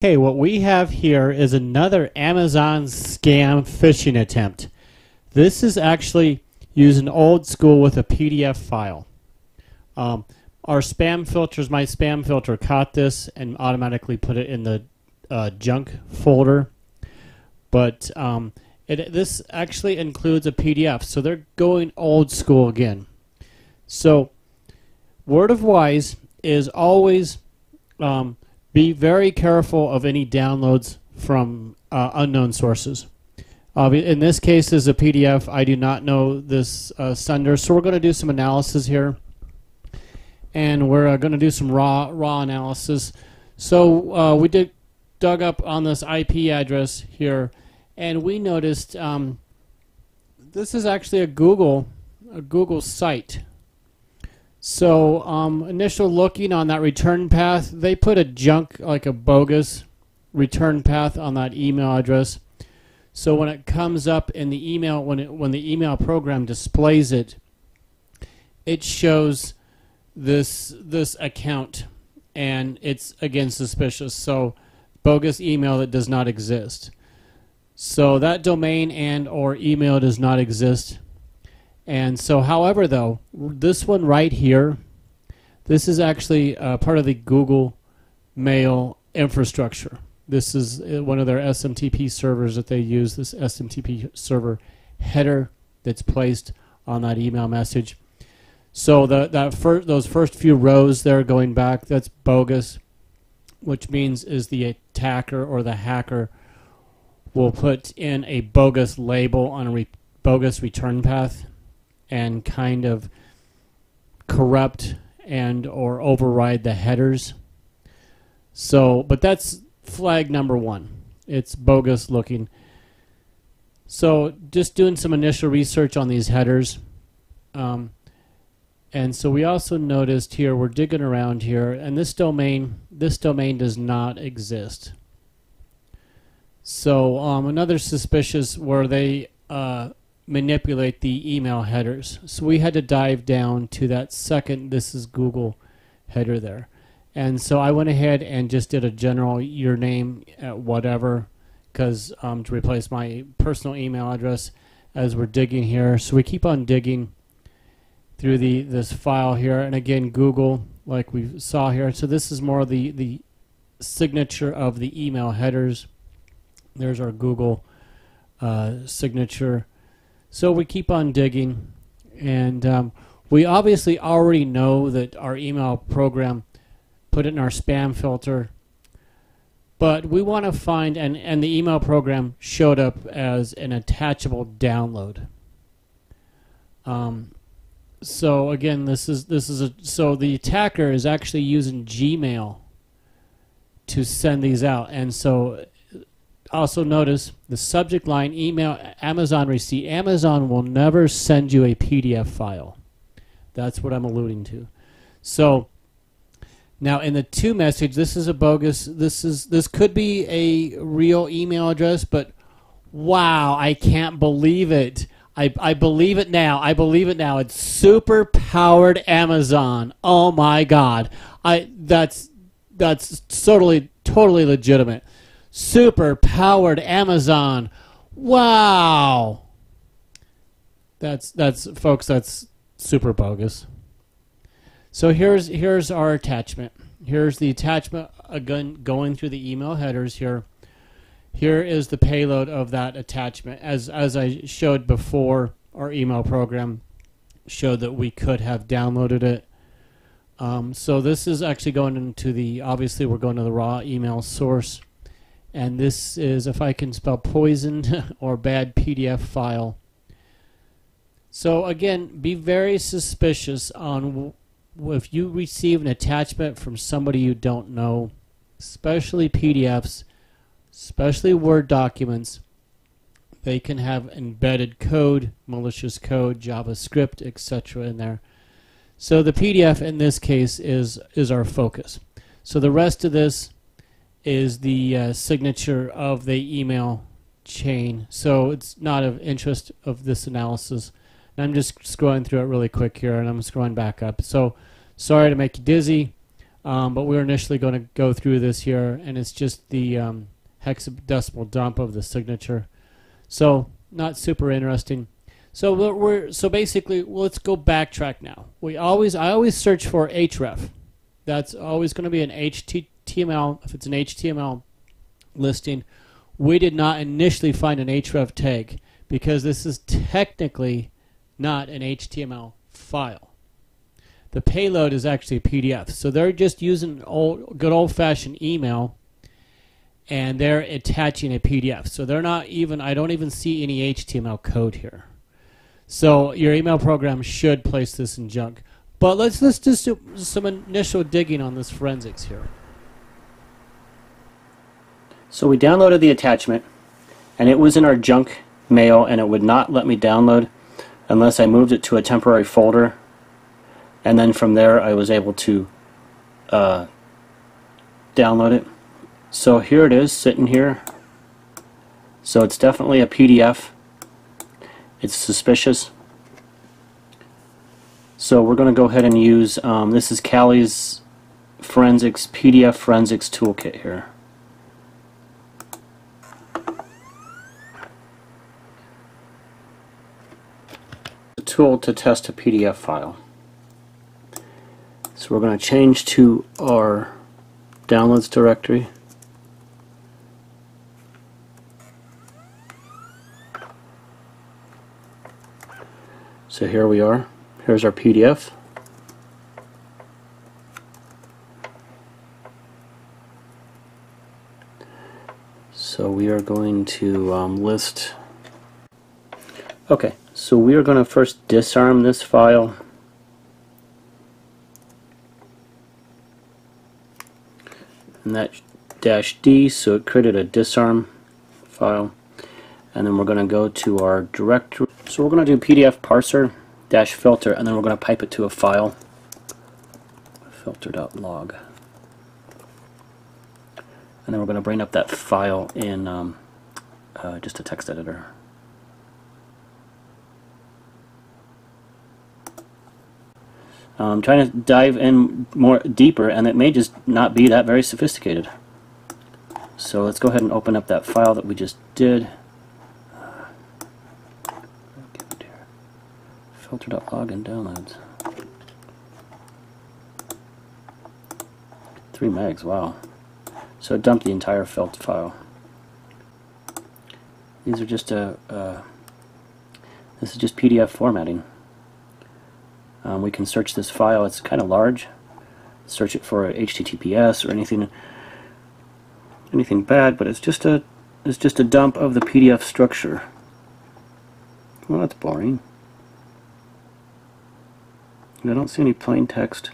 Okay, what we have here is another Amazon scam phishing attempt. This is actually using old school with a PDF file. Um, our spam filters, my spam filter caught this and automatically put it in the uh, junk folder. But um, it, this actually includes a PDF, so they're going old school again. So, word of wise is always um, be very careful of any downloads from uh, unknown sources. Uh, in this case, is a PDF. I do not know this uh, sender, so we're going to do some analysis here, and we're uh, going to do some raw raw analysis. So uh, we did dug up on this IP address here, and we noticed um, this is actually a Google a Google site. So um, initial looking on that return path, they put a junk like a bogus return path on that email address. So when it comes up in the email, when it, when the email program displays it, it shows this this account, and it's again suspicious. So bogus email that does not exist. So that domain and or email does not exist. And so, however, though, this one right here, this is actually uh, part of the Google Mail infrastructure. This is uh, one of their SMTP servers that they use, this SMTP server header that's placed on that email message. So the, that fir- those first few rows there going back, that's bogus, which means is the attacker or the hacker will put in a bogus label on a re- bogus return path and kind of corrupt and or override the headers. So, but that's flag number one. It's bogus looking. So, just doing some initial research on these headers. Um, and so we also noticed here, we're digging around here, and this domain, this domain does not exist. So um, another suspicious where they uh, manipulate the email headers. So we had to dive down to that second this is Google header there. And so I went ahead and just did a general your name at whatever because um, to replace my personal email address as we're digging here. So we keep on digging through the this file here and again Google like we saw here. So this is more the the signature of the email headers. There's our Google uh, signature so we keep on digging, and um, we obviously already know that our email program put it in our spam filter, but we want to find, and, and the email program showed up as an attachable download. Um, so again, this is this is a so the attacker is actually using Gmail to send these out, and so also notice the subject line email Amazon receipt. Amazon will never send you a PDF file. That's what I'm alluding to. So now in the to message, this is a bogus. This is this could be a real email address, but wow, I can't believe it. I, I believe it now. I believe it now. It's super powered Amazon. Oh my god. I that's that's totally totally legitimate super powered Amazon. Wow. That's that's folks that's super bogus. So here's here's our attachment. Here's the attachment again going through the email headers here. Here is the payload of that attachment. As as I showed before, our email program showed that we could have downloaded it. Um, so this is actually going into the obviously we're going to the raw email source and this is if I can spell poison or bad PDF file. So again, be very suspicious on if you receive an attachment from somebody you don't know, especially PDFs, especially Word documents. They can have embedded code, malicious code, JavaScript, etc. in there. So the PDF in this case is is our focus. So the rest of this is the uh, signature of the email chain. So it's not of interest of this analysis. And I'm just scrolling through it really quick here, and I'm scrolling back up. So sorry to make you dizzy. Um, but we're initially going to go through this here, and it's just the um, hexadecimal dump of the signature. So not super interesting. So we're, so basically well, let's go backtrack now. We always I always search for href. That's always going to be an HTML if it's an HTML listing. We did not initially find an href tag because this is technically not an HTML file. The payload is actually a PDF. So they're just using old, good old-fashioned email and they're attaching a PDF. So they're not even, I don't even see any HTML code here. So your email program should place this in junk. But let's let's just do some initial digging on this forensics here. So we downloaded the attachment and it was in our junk mail and it would not let me download unless I moved it to a temporary folder and then from there I was able to uh, download it. So here it is sitting here. So it's definitely a PDF. It's suspicious. So we're going to go ahead and use, um, this is Kali's Forensics, PDF Forensics Toolkit here. Tool to test a PDF file. So we're going to change to our downloads directory. So here we are. Here's our PDF. So we are going to um, list. Okay, so we are going to first disarm this file. And that dash D, so it created a disarm file. And then we're going to go to our directory. So we're going to do PDF parser dash filter and then we're going to pipe it to a file filter.log and then we're going to bring up that file in um, uh, just a text editor. I'm trying to dive in more deeper and it may just not be that very sophisticated. So let's go ahead and open up that file that we just did. filter.log and downloads. Three megs, wow. So it dumped the entire filter file. These are just a, uh, this is just PDF formatting. Um, we can search this file, it's kind of large. Search it for HTTPS or anything anything bad, but it's just a it's just a dump of the PDF structure. Well, that's boring. I don't see any plain text.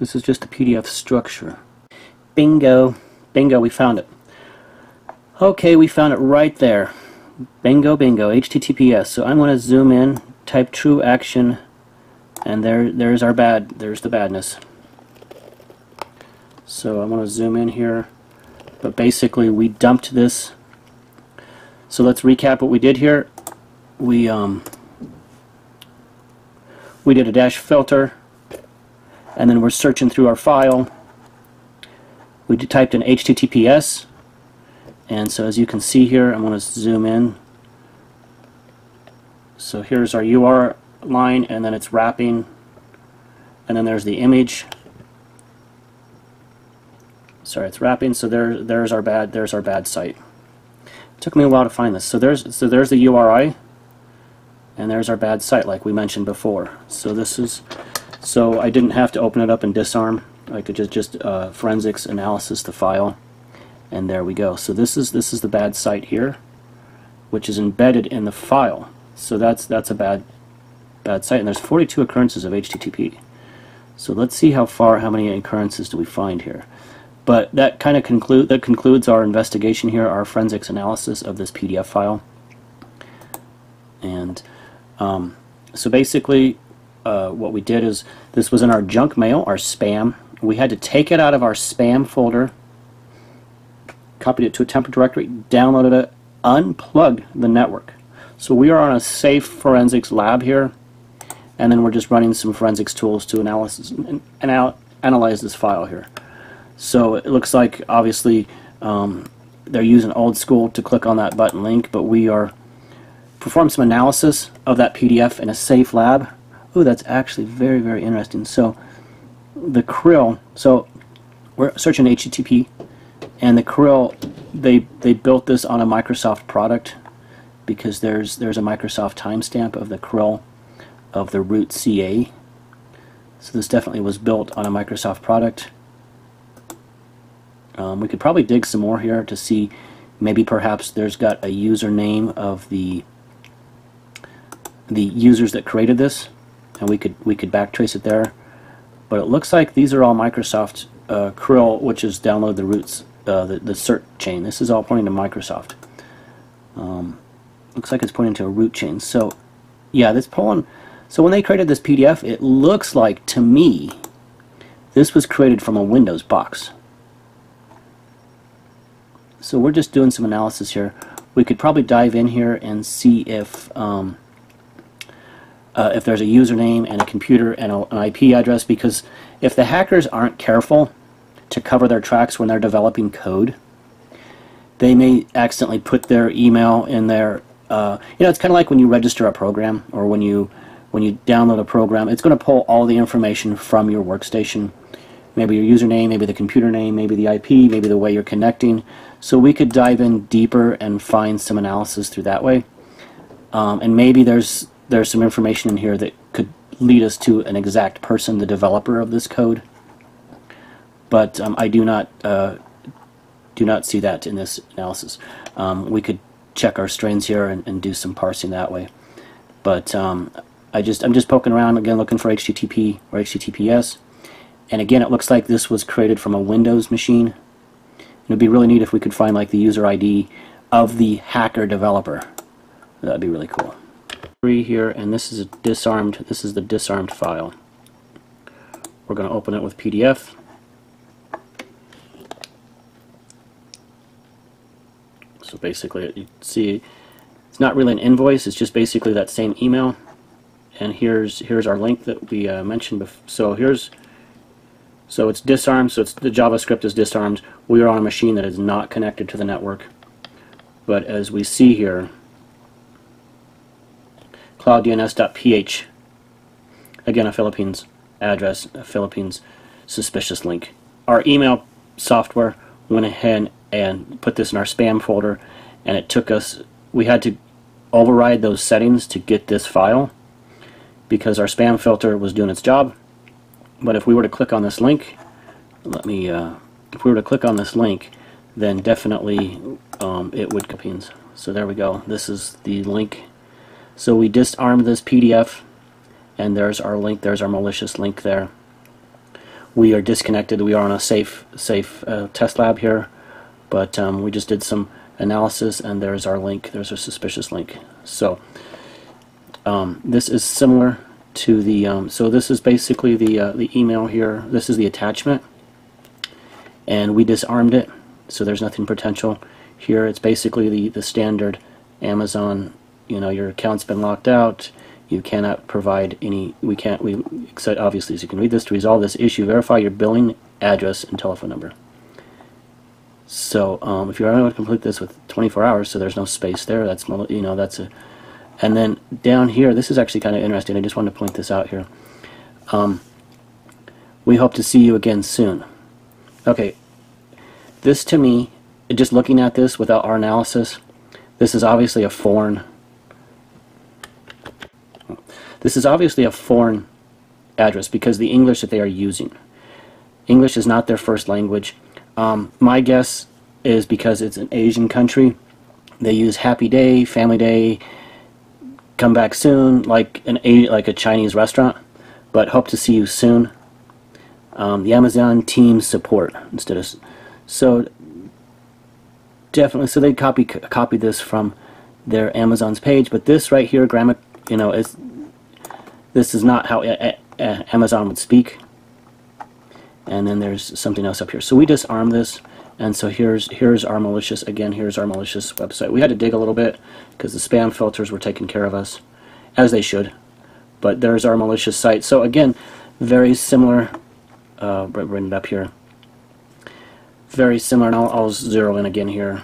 This is just a PDF structure. Bingo. Bingo, we found it. Okay, we found it right there. Bingo, bingo, HTTPS. So I'm going to zoom in, type true action, and there, there's our bad, there's the badness. So I'm going to zoom in here, but basically we dumped this. So let's recap what we did here. We um, we did a dash filter and then we're searching through our file we typed in HTTPS and so as you can see here I'm going to zoom in so here's our URL line and then it's wrapping. And then there's the image. Sorry it's wrapping. So there there's our bad there's our bad site. It took me a while to find this. So there's so there's the URI and there's our bad site like we mentioned before. So this is so I didn't have to open it up and disarm. I could just just uh, forensics analysis the file and there we go. So this is this is the bad site here which is embedded in the file. So that's that's a bad site and there's 42 occurrences of HTTP so let's see how far how many occurrences do we find here but that kind of conclude that concludes our investigation here our forensics analysis of this PDF file and um, so basically, uh, what we did is this was in our junk mail, our spam. We had to take it out of our spam folder, copied it to a temporary directory, downloaded it, unplugged the network. So we are on a safe forensics lab here, and then we're just running some forensics tools to analysis, anal analyze this file here. So it looks like obviously um, they're using old school to click on that button link, but we are perform some analysis of that PDF in a safe lab. Oh, that's actually very, very interesting. So the krill, so we're searching HTTP, and the krill, they they built this on a Microsoft product because there's there's a Microsoft timestamp of the krill of the root CA. So this definitely was built on a Microsoft product. Um, we could probably dig some more here to see maybe perhaps there's got a username of the the users that created this and we could we could backtrace it there but it looks like these are all Microsoft uh, krill which is download the roots uh, the, the cert chain this is all pointing to Microsoft um, looks like it's pointing to a root chain so yeah this pulling so when they created this PDF it looks like to me this was created from a Windows box so we're just doing some analysis here. We could probably dive in here and see if um, uh, if there's a username and a computer and a, an IP address because if the hackers aren't careful to cover their tracks when they're developing code, they may accidentally put their email in there. Uh, you know, it's kind of like when you register a program or when you when you download a program. It's going to pull all the information from your workstation maybe your username, maybe the computer name, maybe the IP, maybe the way you're connecting. So we could dive in deeper and find some analysis through that way. Um, and maybe there's there's some information in here that could lead us to an exact person, the developer of this code. But um, I do not uh, do not see that in this analysis. Um, we could check our strings here and, and, do some parsing that way. But um, I just I'm just poking around again, looking for HTTP or HTTPS. And again, it looks like this was created from a Windows machine. It would be really neat if we could find like the user ID of the hacker developer. That'd be really cool. Three here, and this is disarmed. This is the disarmed file. We're going to open it with PDF. So basically, you see, it's not really an invoice. It's just basically that same email. And here's here's our link that we uh, mentioned. Before. So here's so it's disarmed, so it's, the JavaScript is disarmed. We are on a machine that is not connected to the network. But as we see here, clouddns.ph, again a Philippines address, a Philippines suspicious link. Our email software went ahead and put this in our spam folder and it took us, we had to override those settings to get this file because our spam filter was doing its job but if we were to click on this link, let me, uh, if we were to click on this link, then definitely um, it would compines. So there we go. This is the link. So we disarmed this PDF, and there's our link. There's our malicious link there. We are disconnected. We are on a safe, safe uh, test lab here, but um, we just did some analysis, and there's our link. There's our suspicious link. So um, this is similar to the, um, so this is basically the, uh, the email here. This is the attachment. And we disarmed it, so there's nothing potential. Here it's basically the, the standard Amazon, you know, your account's been locked out, you cannot provide any, we can't, we, except obviously as you can read this, to resolve this issue, verify your billing address and telephone number. So um, if you're able to complete this with 24 hours, so there's no space there, that's, you know, that's a, and then down here, this is actually kind of interesting. I just wanted to point this out here. Um, we hope to see you again soon. Okay, this to me, just looking at this without our analysis, this is obviously a foreign. This is obviously a foreign address because the English that they are using. English is not their first language. Um, my guess is because it's an Asian country, they use Happy Day, Family Day, come back soon, like an like a Chinese restaurant. But hope to see you soon. Um, the Amazon team support instead of so definitely. So they copy copied this from their Amazon's page, but this right here, grammar, you know, is this is not how a, a, Amazon would speak. And then there's something else up here. So we disarm this. And so here's here's our malicious again. Here's our malicious website. We had to dig a little bit because the spam filters were taking care of us, as they should. But there's our malicious site. So again, very similar uh, br- bring it up here. Very similar, and I'll, I'll zero in again here.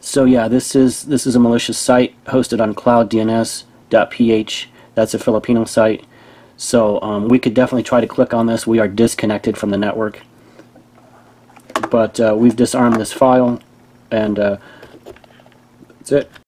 So yeah, this is this is a malicious site hosted on clouddns.ph. That's a Filipino site. So um, we could definitely try to click on this. We are disconnected from the network, but uh, we've disarmed this file, and uh, that's it.